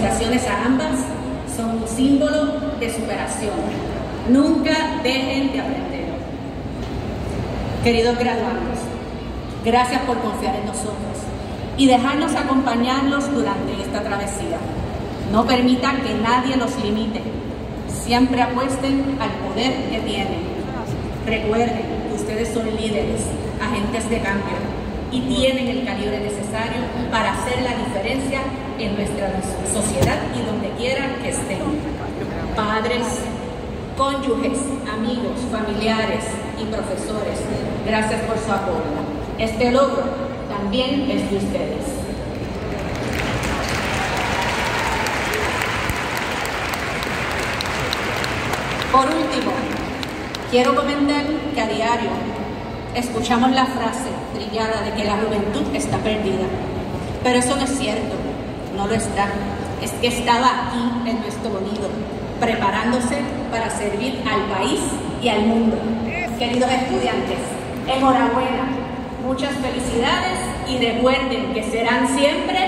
felicitaciones a ambas, son un símbolo de superación. Nunca dejen de aprender. Queridos graduandos, gracias por confiar en nosotros y dejarnos acompañarlos durante esta travesía. No permitan que nadie los limite. Siempre apuesten al poder que tienen. Recuerden que ustedes son líderes, agentes de cambio y tienen el calibre necesario para hacer la en nuestra sociedad y donde quiera que estén. Padres, cónyuges, amigos, familiares y profesores, gracias por su apoyo. Este logro también es de ustedes. Por último, quiero comentar que a diario escuchamos la frase trillada de que la juventud está perdida. Pero eso no es cierto, no lo está. Es que estaba aquí en nuestro nido, preparándose para servir al país y al mundo. Queridos estudiantes, enhorabuena, muchas felicidades y recuerden que serán siempre